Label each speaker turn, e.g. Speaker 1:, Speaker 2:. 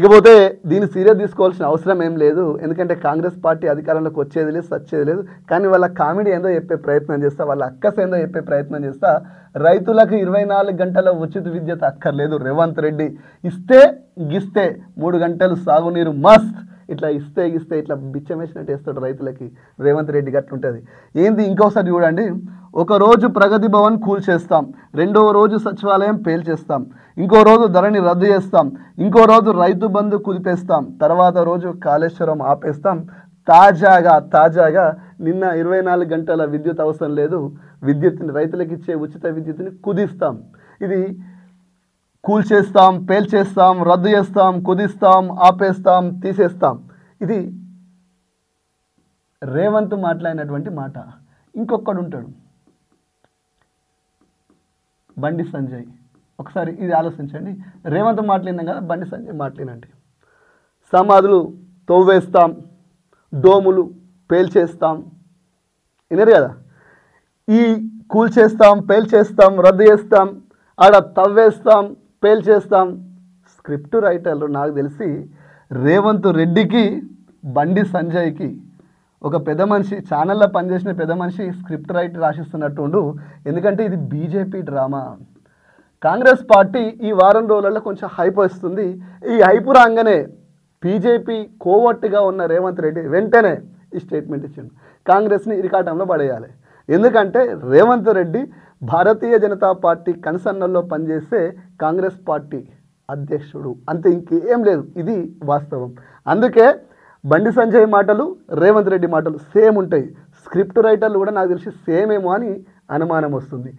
Speaker 1: ఇకపోతే దీన్ని సీరియస్ తీసుకోవాల్సిన అవసరం ఏం లేదు. ఎందుకంటే కాంగ్రెస్ పార్టీ అధికారంలోకి వచ్చేది లేదు సచ్చేది లేదు. కానీ వాళ్ళ కామెడీ ఏందో చెప్పే ప్రయత్నం చేస్తా వాళ్ళ అక్కస ఏందో చెప్పే ప్రయత్నం చేస్తా రైతులకు ఇరవై నాలుగు గంటల ఉచిత విద్యుత్ అక్కర్లేదు. రేవంత్ రెడ్డి ఇస్తే గిస్తే మూడు గంటలు సాగునీరు మస్త్. ఇట్లా ఇస్తే ఇస్తే ఇట్లా బిచ్చమేసినట్టు వేస్తాడు రైతులకి. రేవంత్ రెడ్డి గట్లుంటుంది. ఏంది ఇంకోసారి చూడండి. ఒకరోజు ప్రగతి భవన్ కూల్చేస్తాం రెండవ రోజు సచివాలయం పేల్చేస్తాం ఇంకో రోజు ధరని రద్దు చేస్తాం. ఇంకో రోజు రైతు బంధు కుదిపేస్తాం. తర్వాత రోజు కాళేశ్వరం ఆపేస్తాం. తాజాగా తాజాగా నిన్న ఇరవై నాలుగు గంటల విద్యుత్ అవసరం లేదు. విద్యుత్ని రైతులకు ఇచ్చే ఉచిత విద్యుత్ని కుదిస్తాం. ఇది కూల్చేస్తాం పేల్చేస్తాం రద్దు చేస్తాం కుదిస్తాం ఆపేస్తాం తీసేస్తాం. ఇది రేవంత్ మాట్లాడినటువంటి మాట. ఇంకొకడు ఉంటాడు బండి సంజయ్. ఒకసారి ఇది ఆలోచించండి. రేవంత్ మాట్లాడినాం కదా బండి సంజయ్ మాట్లాడినండి సమాధులు తవ్వేస్తాం డోములు పేల్చేస్తాం. వినరు కదా? ఈ కూల్చేస్తాం పేల్చేస్తాం రద్దు చేస్తాం ఆడ తవ్వేస్తాం పేల్చేస్తాం. స్క్రిప్ట్ రైటర్లు నాకు తెలిసి రేవంత్ రెడ్డికి బండి సంజయ్కి ఒక పెద్ద మనిషి ఛానల్లో పనిచేసిన పెద్ద మనిషి స్క్రిప్ట్ రైట్ రాసిస్తున్నట్టుండు ఎందుకంటే ఇది బీజేపీ డ్రామా కాంగ్రెస్ పార్టీ ఈ వారం రోజులలో కొంచెం హైప్ వస్తుంది. ఈ హైపు రాగానే బీజేపీ కోవట్టుగా ఉన్న రేవంత్ రెడ్డి వెంటనే ఈ స్టేట్మెంట్ ఇచ్చిండు. కాంగ్రెస్ని ఇరికాటంలో పడేయాలి. ఎందుకంటే రేవంత్ రెడ్డి భారతీయ జనతా పార్టీ కన్సర్నల్లో పనిచేసే కాంగ్రెస్ పార్టీ అధ్యక్షుడు. అంతే ఇంకేం లేదు. ఇది వాస్తవం. అందుకే బండి సంజయ్ మాటలు రేవంత్ రెడ్డి మాటలు సేమ్ ఉంటాయి. స్క్రిప్ట్ రైటర్లు కూడా నాకు తెలిసి సేమ్ ఏమో అని అనుమానం వస్తుంది.